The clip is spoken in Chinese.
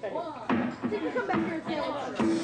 Did you come back here and say I was